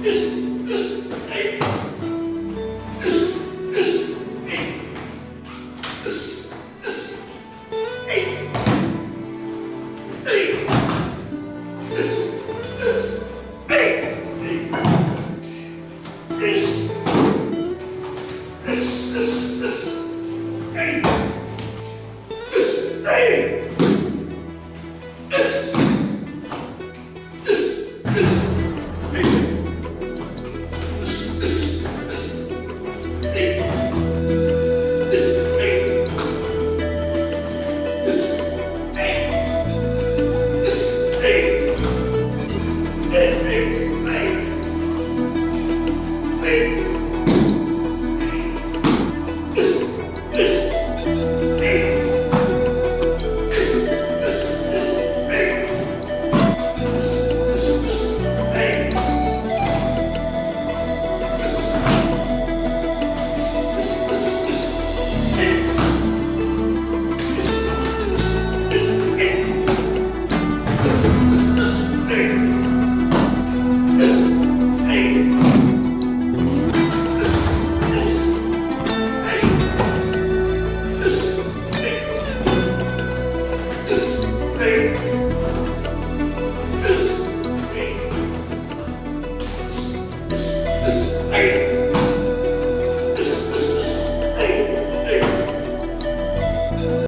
This me.